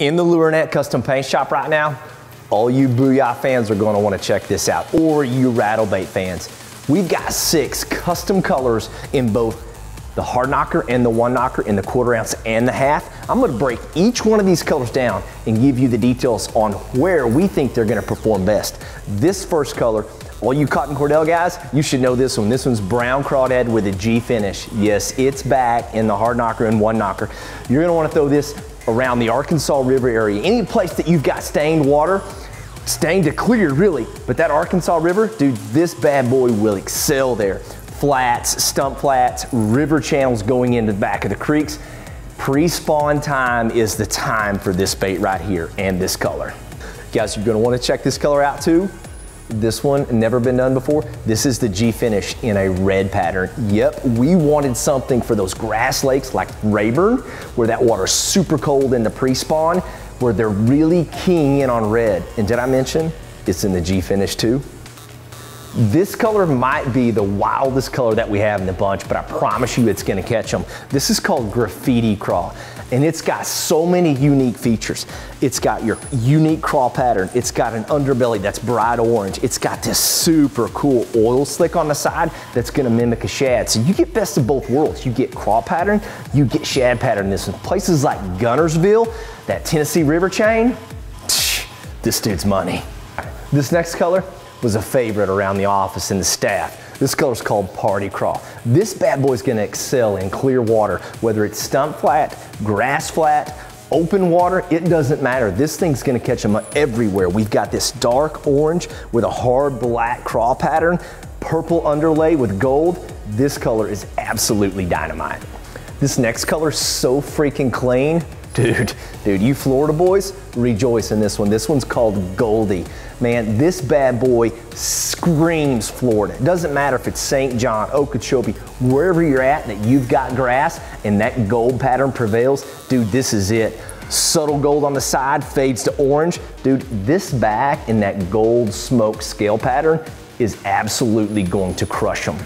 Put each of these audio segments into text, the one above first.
in the LureNet custom paint shop right now, all you Booyah fans are gonna wanna check this out, or you Rattlebait fans. We've got six custom colors in both the hard knocker and the one knocker in the quarter ounce and the half. I'm gonna break each one of these colors down and give you the details on where we think they're gonna perform best. This first color, all you cotton cordell guys, you should know this one. This one's brown crawdad with a G finish. Yes, it's back in the hard knocker and one knocker. You're gonna wanna throw this around the Arkansas River area. Any place that you've got stained water, stained to clear really, but that Arkansas River, dude, this bad boy will excel there. Flats, stump flats, river channels going into the back of the creeks. Pre-spawn time is the time for this bait right here and this color. Guys, you're gonna wanna check this color out too. This one, never been done before. This is the G finish in a red pattern. Yep, we wanted something for those grass lakes like Rayburn, where that water's super cold in the pre-spawn, where they're really keying in on red. And did I mention it's in the G finish too? This color might be the wildest color that we have in the bunch, but I promise you it's gonna catch them. This is called Graffiti Crawl, and it's got so many unique features. It's got your unique crawl pattern. It's got an underbelly that's bright orange. It's got this super cool oil slick on the side that's gonna mimic a shad. So you get best of both worlds. You get crawl pattern, you get shad pattern. This in places like Guntersville, that Tennessee River chain, this dude's money. This next color, was a favorite around the office and the staff. This color is called Party Craw. This bad boy's gonna excel in clear water, whether it's stump flat, grass flat, open water, it doesn't matter. This thing's gonna catch them everywhere. We've got this dark orange with a hard black craw pattern, purple underlay with gold. This color is absolutely dynamite. This next color's so freaking clean. Dude, dude, you Florida boys, rejoice in this one. This one's called Goldie. Man, this bad boy screams Florida. It doesn't matter if it's St. John, Okeechobee, wherever you're at that you've got grass and that gold pattern prevails, dude, this is it. Subtle gold on the side fades to orange. Dude, this back in that gold smoke scale pattern is absolutely going to crush them.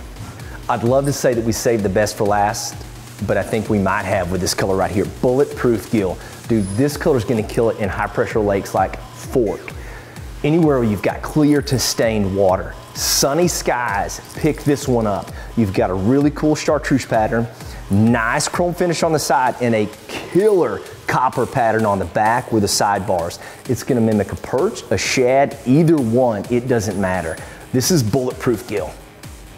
I'd love to say that we saved the best for last, but I think we might have with this color right here, bulletproof gill. Dude, this color is gonna kill it in high pressure lakes like Fork. Anywhere where you've got clear to stained water. Sunny skies, pick this one up. You've got a really cool chartreuse pattern, nice chrome finish on the side, and a killer copper pattern on the back with the sidebars. It's gonna mimic a perch, a shad, either one, it doesn't matter. This is bulletproof gill.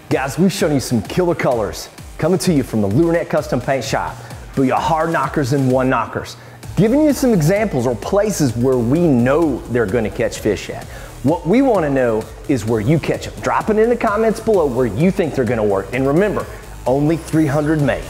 Guys, we've shown you some killer colors coming to you from the LureNet Custom Paint Shop. Booyah hard knockers and one knockers. Giving you some examples or places where we know they're gonna catch fish at. What we wanna know is where you catch them. Drop it in the comments below where you think they're gonna work. And remember, only 300 made.